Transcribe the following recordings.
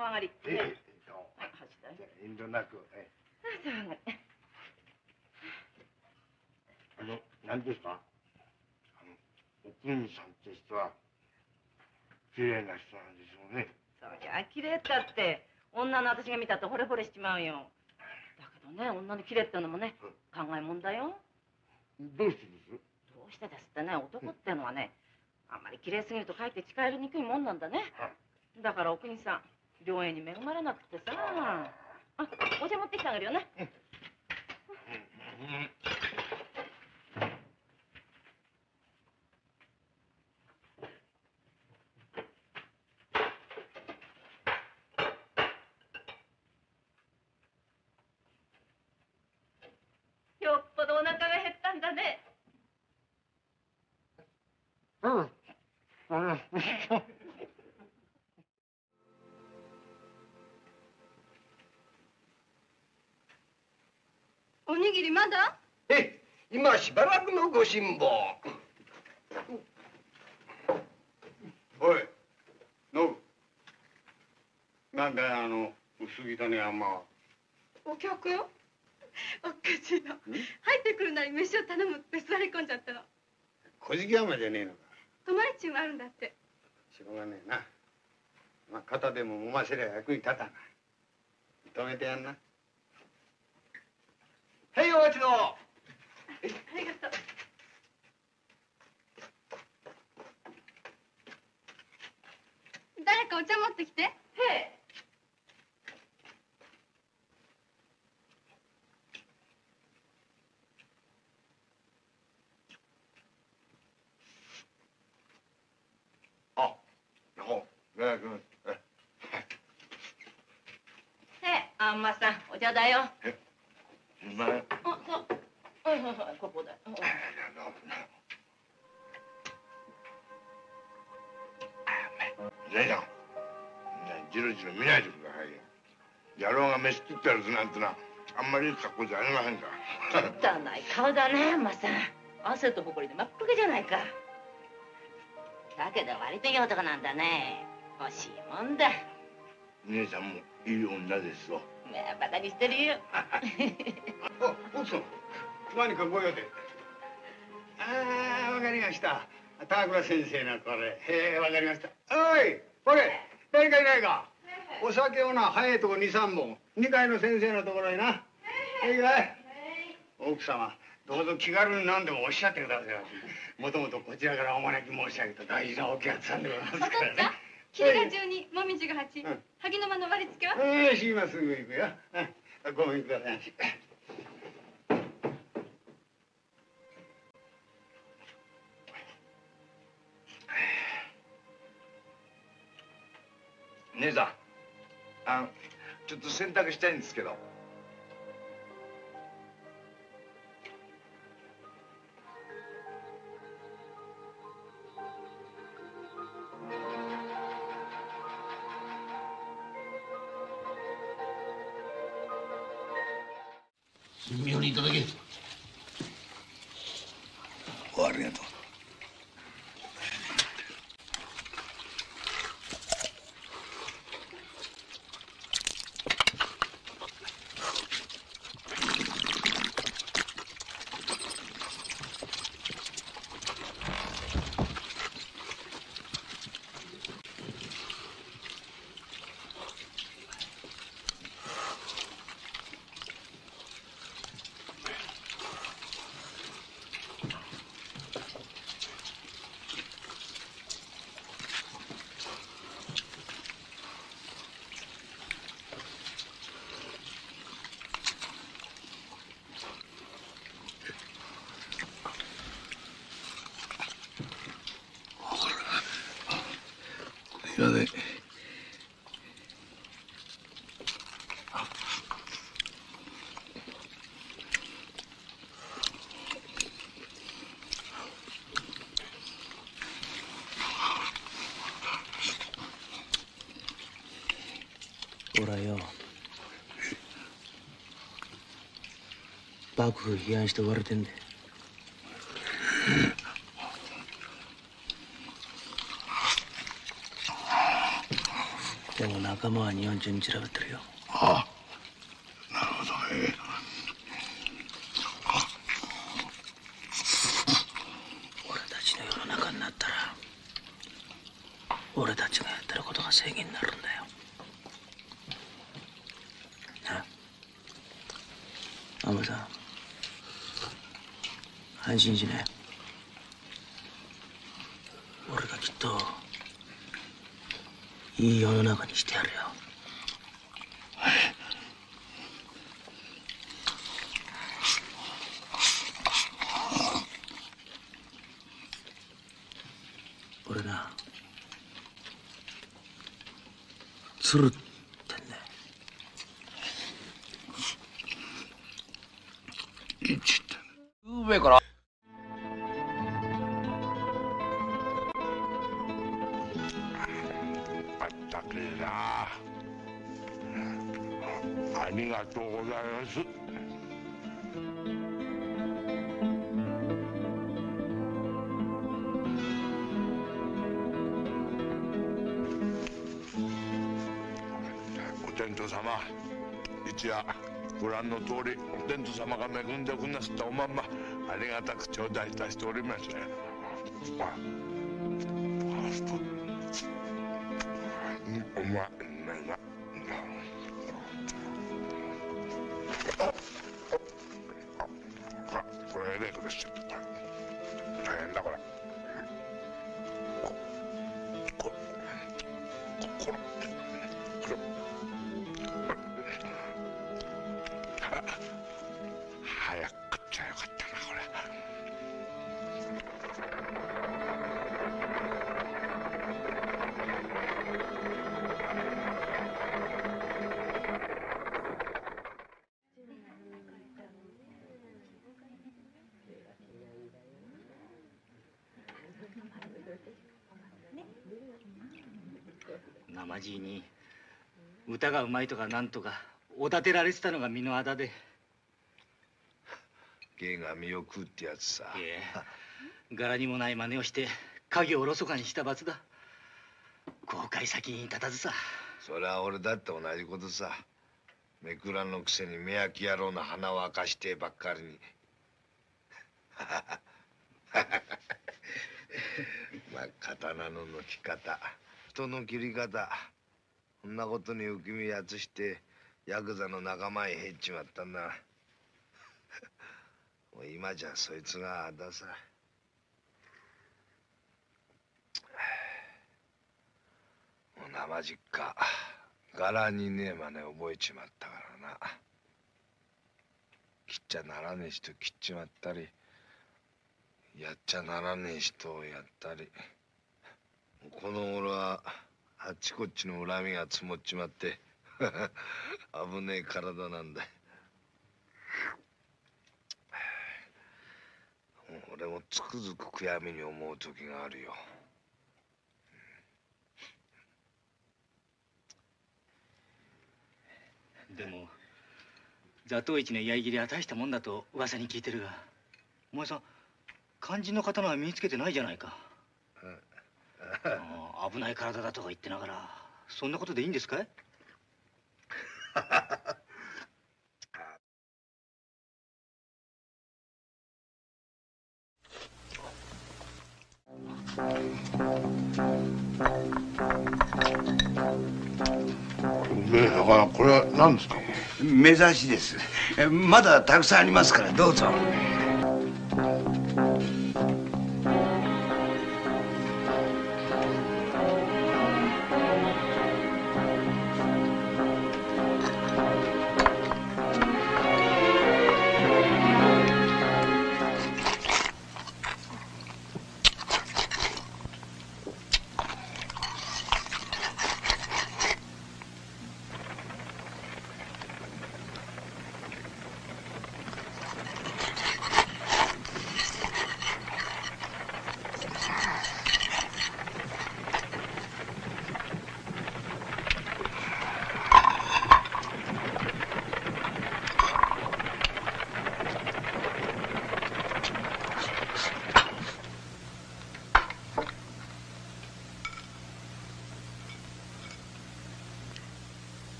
お上がり。ええ、はい、どう橋だよ。遠慮なく。えお上がり。あの、何ですか？あの、おくみさんって人は、綺麗な人なんでしょうね。そりゃ綺麗ったって女の私が見たって惚れ惚れしちまうよだけどね女の綺麗ってのもね考えもんだよどうしてです？どうしてですってね男ってのはねあんまり綺麗すぎるとかえって近寄りにくいもんなんだねだからお国さん良縁に恵まれなくってさ。あお茶持ってきてあげるよね。よっぽどお腹が減ったんだね。うん。うん。しばらくのご辛抱。おいノブ。なんだよあの薄汚ねあんま。はお客よ。おかしいの。入ってくるなり飯を頼むって座り込んじゃったの。小じ山じゃねえのか。泊まり中もあるんだって。しょうがねえな。まあ肩でも揉ませりゃ役に立たな認めてやんな。はいお待ちのありがとう。誰かお茶持ってきて。へえあほう。ね君え。えあんまさんお茶だよ。うまい。ここだ。うん。姉さん、ね、じろじろ見ないでくださいよ。野郎が飯食ってるずなんてな、あんまりいい格好じゃありませんから。汚い顔だねまさん。汗とほこりで真っ赤じゃないか。だけど割といい男なんだね。欲しいもんだ。姉さんもいい女ですよ。まあバカにしてるよ。あ奥さん何かご用で？ああわかりました。高倉先生のこれ。へえわかりました。おいこれ誰かいないか？お酒をな早いとこ二三本。二階の先生のところにな。いいかい？奥様どうぞ気軽に何でもおっしゃってください。もともとこちらからお招き申し上げた大事なお客さんでございますからね。霧が十二もみじが八うん。萩の間の割り付けは？よし今すぐ行くよ。うん。ごめんください姉さん、あの、ちょっと洗濯したいんですけど。幕府批判して追われてんだよ。でも仲間は日本中に散らばってるよああなるほどええ俺たちの世の中になったら俺たちがやってることが正義になるんだよなあ安部さん安心しね俺がきっといい世の中にしてやるよ俺な鶴っ一夜ご覧の通りお天道様が恵んでくんなすったおまんま。ありがたく頂戴いたしております。ああう生地に歌がうまいとかなんとかおだてられてたのが身のあだで。芸が身を食うってやつさ。いえ柄にもない真似をして影をおろそかにした罰だ。後悔先に立たずさ。それは俺だって同じことさ。めくらんのくせに目焼き野郎の鼻を明かしてばっかりに。まあ刀の抜き方人の切り方。そんなことに受け身やつしてヤクザの仲間へ入っちまったんだ もう今じゃそいつがあださ。もう生実家。柄にねえ真似覚えちまったからな。切っちゃならねえ人切っちまったりやっちゃならねえ人をやったり。この頃はあっちこっちの恨みが積もっちまって 危ねえ体なんだ。俺もつくづく悔やみに思う時があるよ。でも座頭市の居合切りは大したもんだと噂に聞いてるがお前さん肝心の刀は身につけてないじゃないか。危ない体だとか言ってながらそんなことでいいんですかい？これは何ですか？目指しです。えまだたくさんありますからどうぞ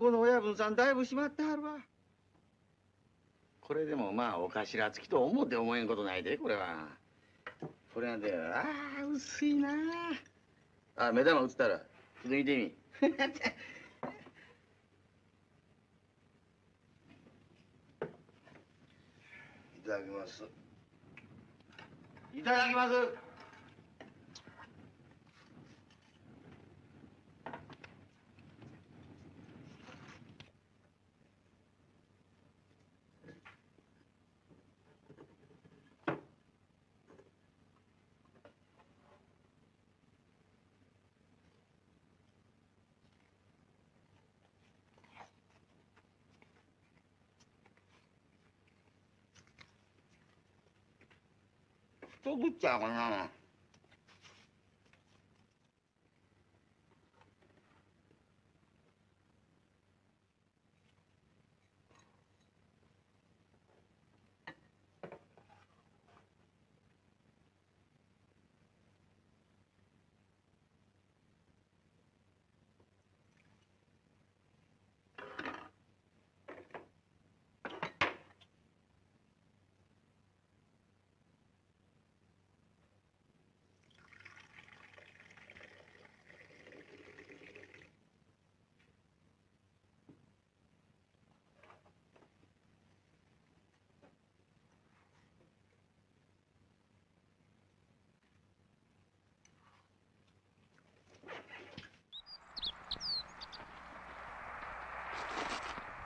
ここの親分さんだいぶしまってはるわ。これでもまあお頭付きと思って思えんことないでこれは。これなんでああ薄いな。ああ目玉映ったら抜いてみ。いただきます。いただきます一口ちゃ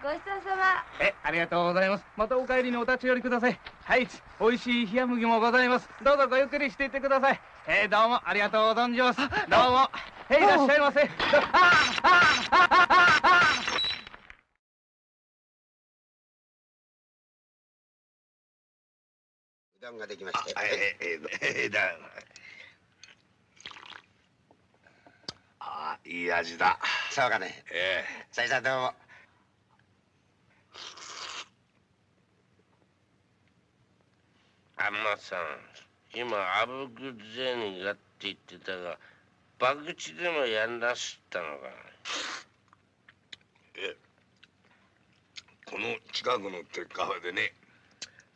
ごちそうさまえ、ありがとうございます。またお帰りにお立ち寄りください。はい、美味しい冷麦もございます。どうぞごゆっくりしていってください。えー、どうもありがとう存じます。どうも。へい、いらっしゃいませ。うどんができましたよ。ええええだあいい味だそうかね。えさいさんどうも。あんまさん今あぶく銭がって言ってたが博打でもやんなすったのかえこの近くの鉄カフェでね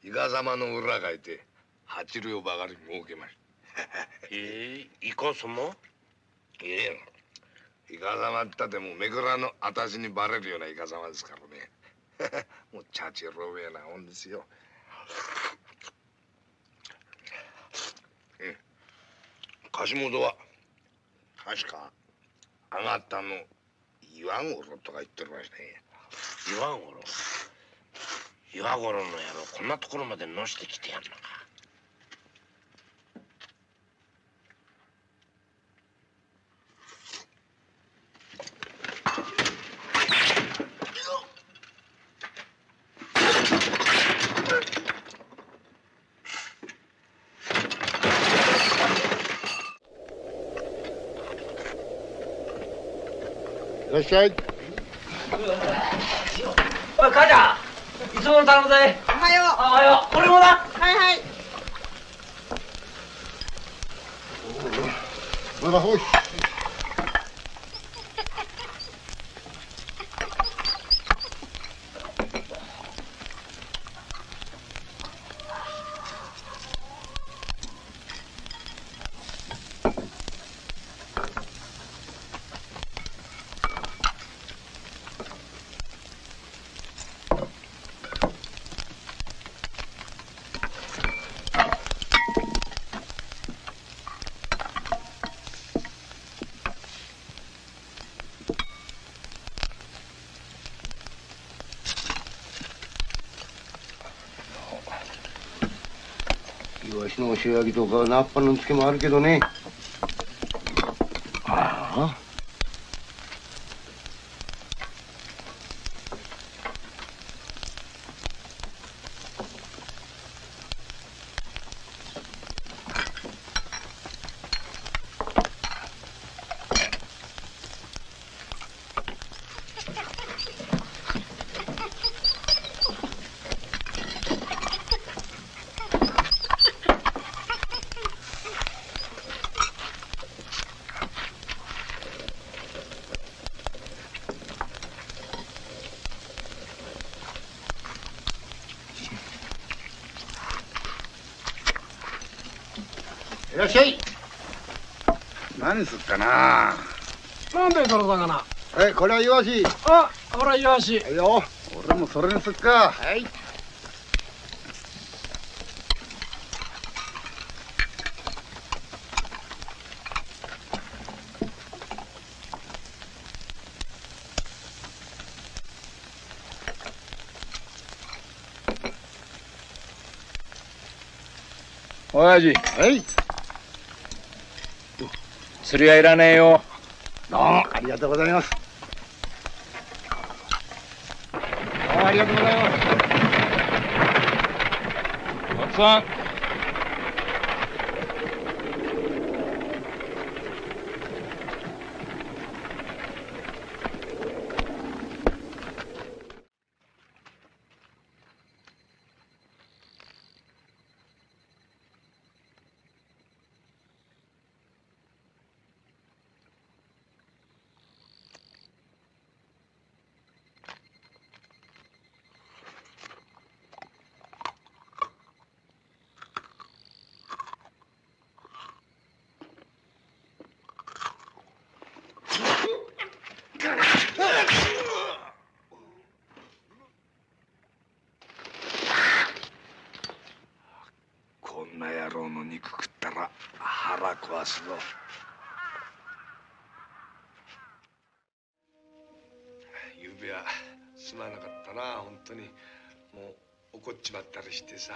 イカ様の裏書いて八両ばかり儲けましええイカ様たいえイカ様ったってもうめくらの私にバレるようなイカ様ですからね。もうチャチロベなもんですよ貸元は。確かあがったの岩五郎とか言ってましたね。岩五郎？岩五郎の野郎こんなところまでのしてきてやんのかっしゃいおい母ちゃんいつもの頼むぜ。おはよう。あおはよう。これもなはいはい。ほらほいイの塩焼きとかナッパの漬けもあるけどね。ああ。いらっしゃい。何すっかな。なんでその魚えこれはイワシ。あほらイワシ。はいよ。俺もそれにすっか。はい。親父はい釣りはいらねえよ。どうもありがとうございます。あありがとうございます。ごちそこんな野郎の肉食ったら腹壊すぞ。ゆうべはすまなかったな本当に。もう怒っちまったりしてさ。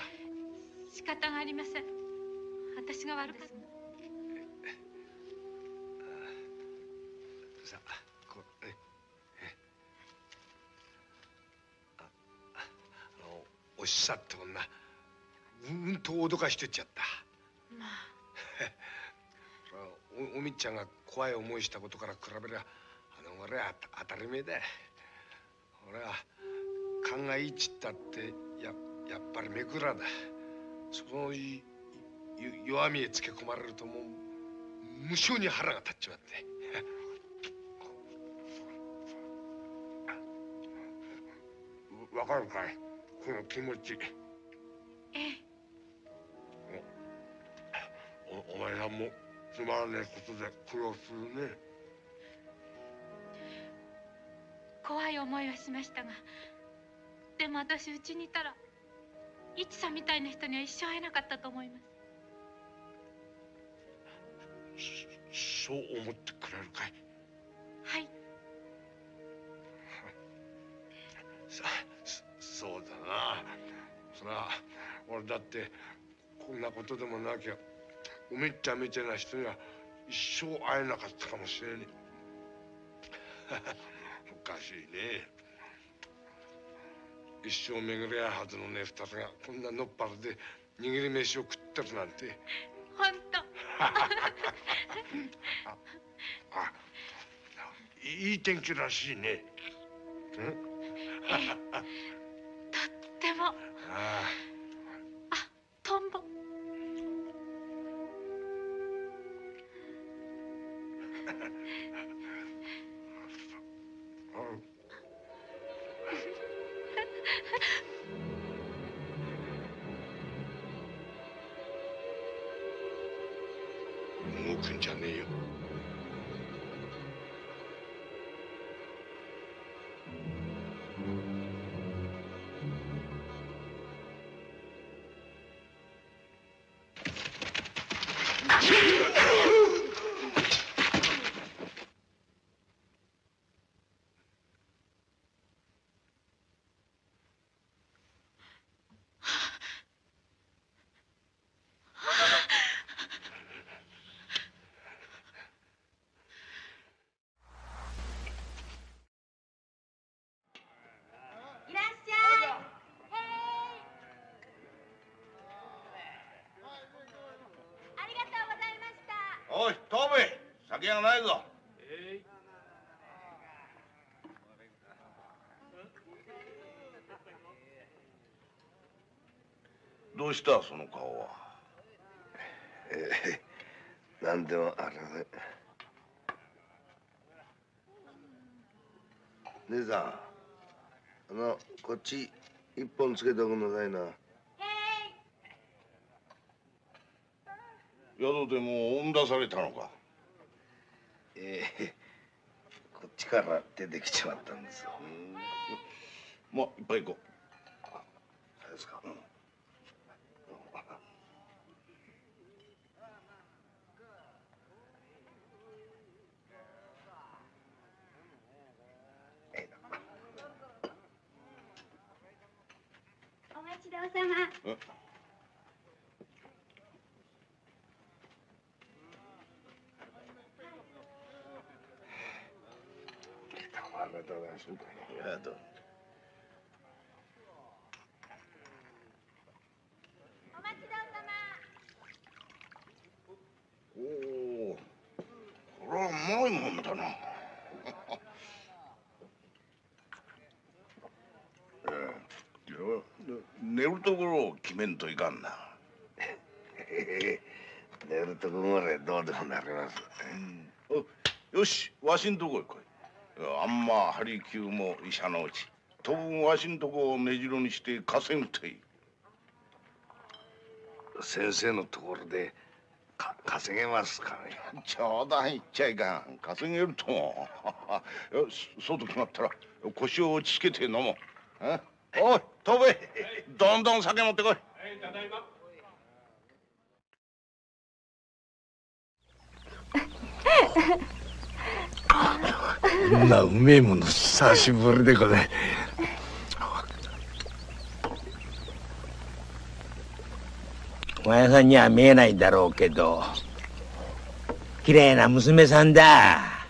仕方がありません。私が悪かっと脅かしてっちゃったまあおおみっちゃんが怖い思いしたことから比べりゃあの俺は当たり前だ俺は勘がいいっちったってややっぱりめくらだそのい弱みへつけ込まれるともう無性に腹が立っちまってわかるかいこの気持ちおお前さんもつまらねえことで苦労するね。怖い思いはしましたがでも私うちにいたらいちさんみたいな人には一生会えなかったと思います。そう思ってくれるかい？はい。さそそうだな。そりゃ俺だってこんなことでもなきゃおめっちゃんみたいな人には一生会えなかったかもしれねえ。おかしいね。一生巡り合うはずのね二つがこんなのっぱらで握り飯を食ってるなんて。本当。あいい天気らしいね。うん？でも。ああ兵衛酒がないぞ。どうしたその顔は？え え何でもありません姉さんあのこっち一本つけておくんなさいな。宿でも追ん出されたのか？え えこっちから出てきちまったんですよ。まあいっぱい行こそうですか、うん。お待ちどうさま。うありがとうございます。いやどうお。おおこれはうまいもんだな。寝るところを決めんといかんな。寝るとこまでどうでもなります、およしわしんとこへ来いあんまハリキューも医者のうち当分わしんとこを根城にして稼ぐといい先生のところでか稼げますかね。冗談言っちゃいかん。稼げるとも。よしそうと決まったら腰を落ち着けて飲もう。あおい飛べ。どんどん酒持ってこい こんなうめえもの久しぶりでこれ。お前さんには見えないだろうけど綺麗な娘さんだ。